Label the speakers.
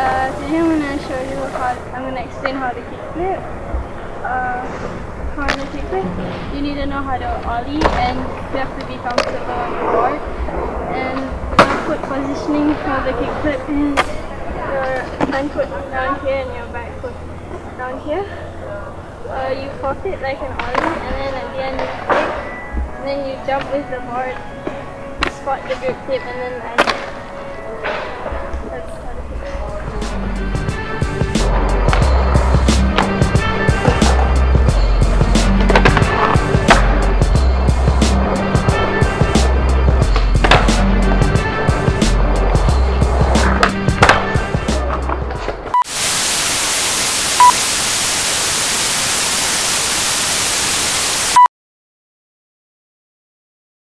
Speaker 1: Uh, today I'm going to show you how, I'm going to explain how to kickflip. Uh, how to kickflip, you need to know how to ollie and you have to be comfortable on the board. And the foot positioning for the kickflip is your front foot down here and your back foot down here. Uh, you pop it like an ollie and then at the end you kick and then you jump with the board, spot the grip tape and then land. That's